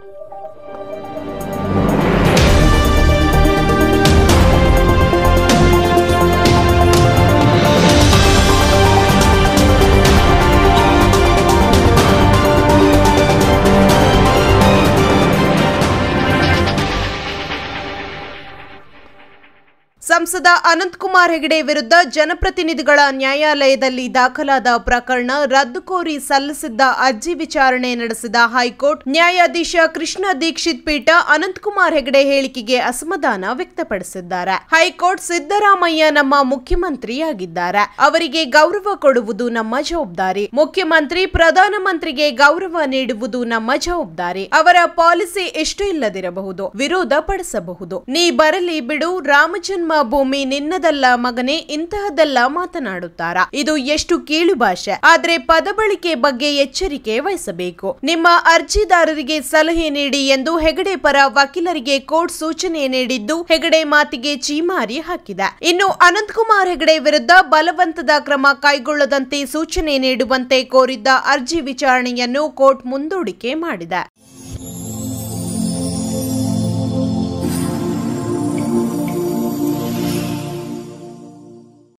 you ಸಂಸದ ಅನಂತಕುಮಾರ್ ಹೆಗಡೆ ವಿರುದ್ಧ ಜನಪ್ರತಿನಿಧಿಗಳ ನ್ಯಾಯಾಲಯದಲ್ಲಿ ದಾಖಲಾದ ಪ್ರಕರಣ ರದ್ದು ಕೋರಿ ಸಲ್ಲಿಸಿದ್ದ ಅರ್ಜಿ ವಿಚಾರಣೆ ನಡೆಸಿದ ಹೈಕೋರ್ಟ್ ನ್ಯಾಯಾಧೀಶ ಕೃಷ್ಣ ದೀಕ್ಷಿತ್ ಪೀಠ ಅನಂತಕುಮಾರ್ ಹೆಗಡೆ ಹೇಳಿಕೆಗೆ ಅಸಮಾಧಾನ ವ್ಯಕ್ತಪಡಿಸಿದ್ದಾರೆ. ಹೈಕೋರ್ಟ್ ಸಿದ್ದರಾಮಯ್ಯ ನಮ್ಮ ಮುಖ್ಯಮಂತ್ರಿಯಾಗಿದ್ದಾರೆ. ಅವರಿಗೆ ಗೌರವ ಕೊಡುವುದು ನಮ್ಮ ಜವಾಬ್ದಾರಿ. ಮುಖ್ಯಮಂತ್ರಿ ಪ್ರಧಾನಮಂತ್ರಿಗೆ ಗೌರವ ನೀಡುವುದು ನಮ್ಮ ಜವಾಬ್ದಾರಿ. ಅವರ ಪಾಲಿಸಿ ಎಷ್ಟು ಇಲ್ಲದಿರಬಹುದು, ವಿರೋಧ ಪಡಿಸಬಹುದು. ನೀ ಬರಲಿ ಬಿಡು ರಾಮಜನ್ಮ ಭೂಮಿ ನಿನ್ನದಲ್ಲ ಮಗನೇ, ಇಂತಹದ್ದೆಲ್ಲ ಮಾತನಾಡುತ್ತಾರಾ? ಇದು ಎಷ್ಟು ಕೀಳು ಭಾಷೆ. ಆದ್ರೆ ಪದ ಬಳಕೆ ಬಗ್ಗೆ ಎಚ್ಚರಿಕೆ ವಹಿಸಬೇಕು. ನಿಮ್ಮ ಅರ್ಜಿದಾರರಿಗೆ ಸಲಹೆ ನೀಡಿ ಎಂದು ಹೆಗಡೆ ಪರ ವಕೀಲರಿಗೆ ಕೋರ್ಟ್ ಸೂಚನೆ ನೀಡಿದ್ದು ಹೆಗಡೆ ಮಾತಿಗೆ ಚೀಮಾರಿ ಹಾಕಿದೆ. ಇನ್ನು ಅನಂತಕುಮಾರ್ ಹೆಗಡೆ ವಿರುದ್ಧ ಬಲವಂತದ ಕ್ರಮ ಕೈಗೊಳ್ಳದಂತೆ ಸೂಚನೆ ನೀಡುವಂತೆ ಕೋರಿದ್ದ ಅರ್ಜಿ ವಿಚಾರಣೆಯನ್ನು ಕೋರ್ಟ್ ಮುಂದೂಡಿಕೆ ಮಾಡಿದೆ.